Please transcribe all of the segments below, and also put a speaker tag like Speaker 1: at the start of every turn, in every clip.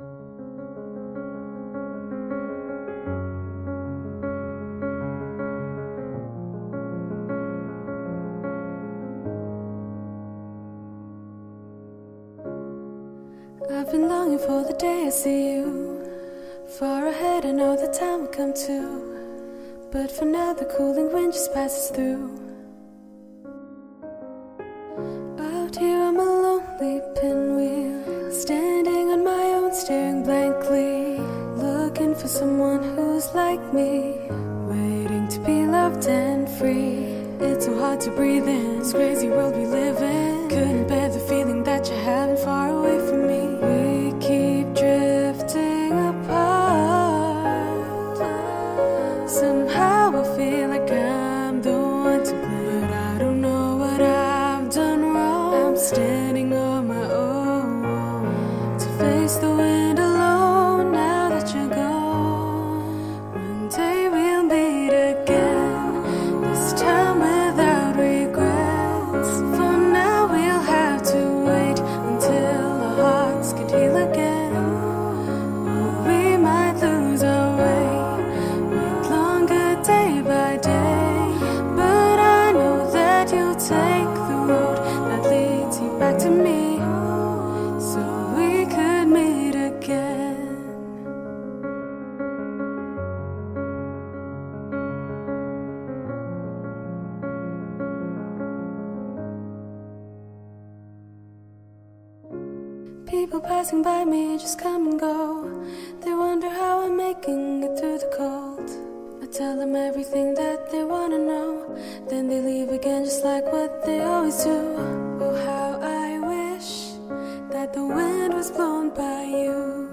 Speaker 1: I've been longing for the day I see you. Far ahead, I know the time will come too. But for now, the cooling wind just passes through. Out here, I'm a lonely pinwheel. Someone who's like me. Waiting to be loved and free. It's so hard to breathe in this crazy world we live in. Couldn't bear the feeling that you're having far away from me. People passing by me just come and go. They wonder how I'm making it through the cold. I tell them everything that they wanna know. Then they leave again just like what they always do. Oh, how I wish that the wind was blown by you.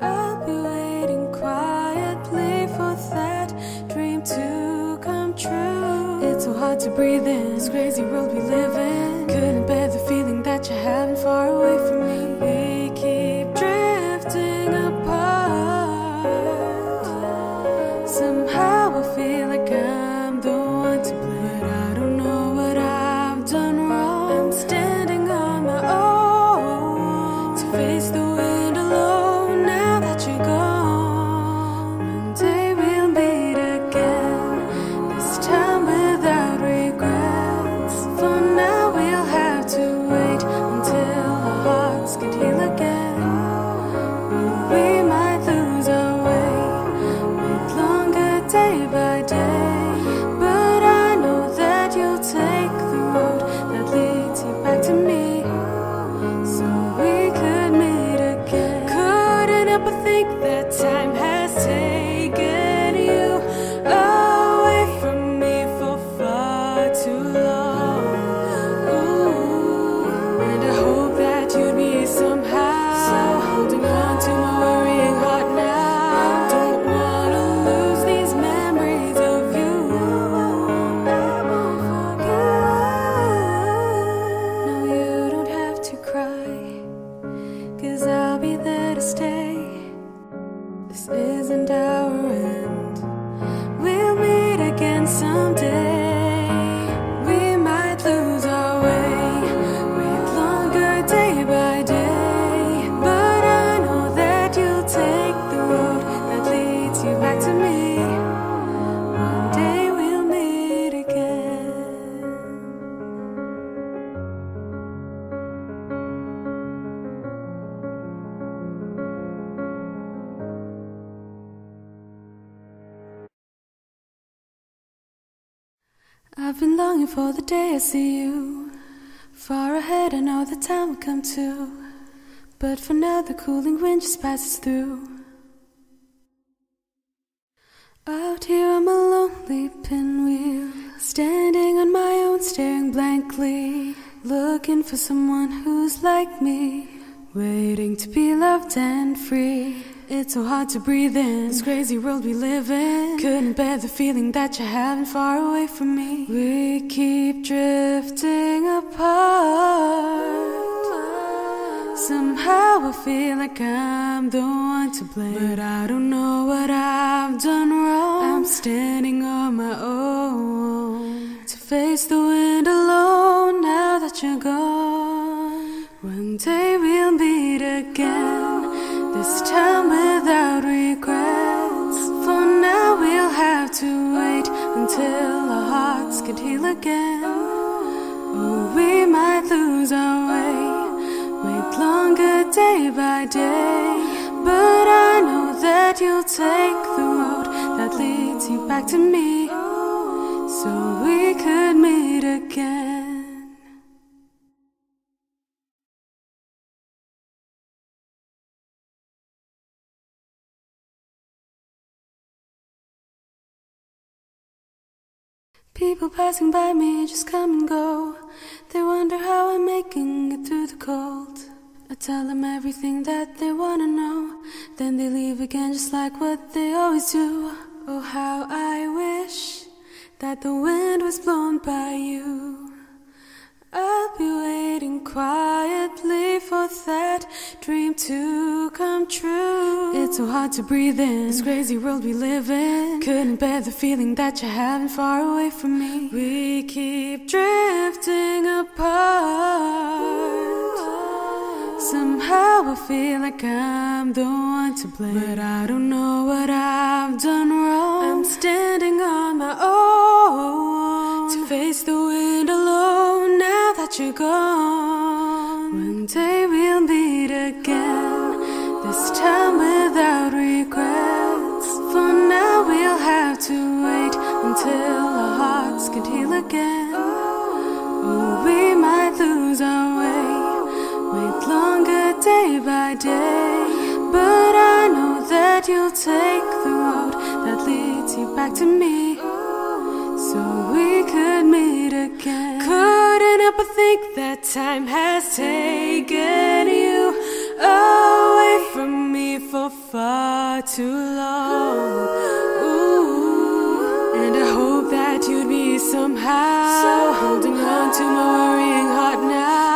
Speaker 1: I'll be waiting quietly for that dream to come true. It's so hard to breathe in this crazy world we live in. Couldn't bear the feeling that you're having far away from me. Somehow day by I've been longing for the day I see you. Far ahead, I know the time will come too. But for now, the cooling wind just passes through. Out here, I'm a lonely pinwheel. Standing on my own, staring blankly. Looking for someone who's like me. Waiting to be loved and free. It's so hard to breathe in this crazy world we live in. Couldn't bear the feeling that you're having far away from me. We keep drifting apart. Somehow I feel like I'm the one to blame. But I don't know what I've done wrong. I'm standing on my own to face the wind alone now that you're gone. One day we'll meet again, time without regrets. For now, we'll have to wait until our hearts can heal again. Or we might lose our way, wait longer day by day. But I know that you'll take the road that leads you back to me, so we could meet again. People passing by me just come and go. They wonder how I'm making it through the cold. I tell them everything that they wanna know. Then they leave again just like what they always do. Oh, how I wish that the wind was blown by you. I'll be waiting quietly for that dream to come true. It's so hard to breathe in this crazy world we live in. Couldn't bear the feeling that you're having far away from me. We keep drifting apart. Somehow I feel like I'm the one to blame. But I don't know what I've done wrong. I'm standing that you're gone. One day we'll meet again, this time without regrets. For now we'll have to wait until our hearts can heal again. Or we might lose our way, wait longer day by day. But I know that you'll take the road that leads you back to me, so we could meet again. Couldn't help but think that time has taken you away from me for far too long. Ooh, and I hope that you'd be somehow holding on to my worrying heart now.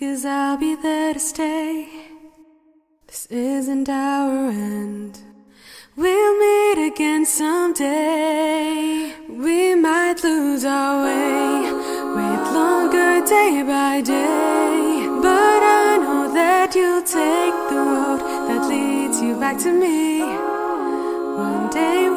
Speaker 1: Cause I'll be there to stay. This isn't our end. We'll meet again someday. We might lose our way, wait longer day by day. But I know that you'll take the road that leads you back to me. One day